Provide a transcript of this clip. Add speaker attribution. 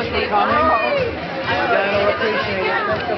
Speaker 1: if they.
Speaker 2: Coming. Oh. Again, I appreciate it.